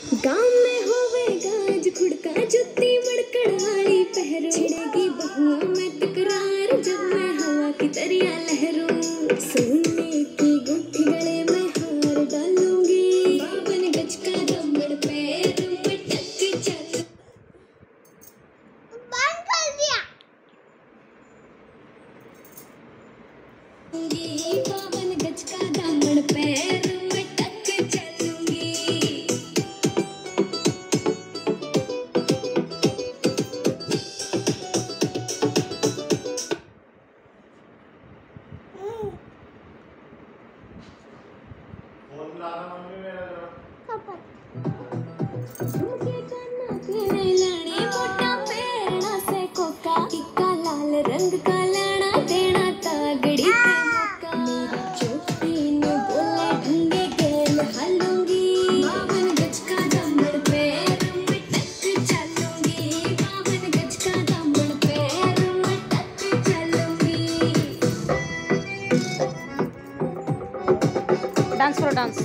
गाँव में होवेगा आज खुड़का जुत्ती मड़कड़ाड़ी पहरो। छिड़ेगी बहुआ में तकरार जब मैं हवा की तरिया लहरूं। सोने की गुट्ठी गले में हार डालूँगी। बावन गज का दमड़ पैर में टक चल बंद कर दिया। लाना मम्मी मेरा जरा डांस करो डांस